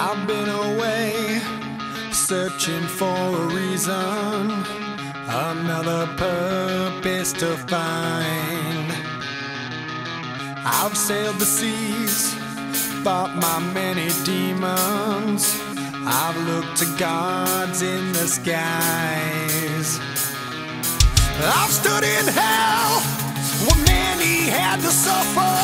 I've been away, searching for a reason, another purpose to find. I've sailed the seas, fought my many demons. I've looked to gods in the skies. I've stood in hell where many had to suffer.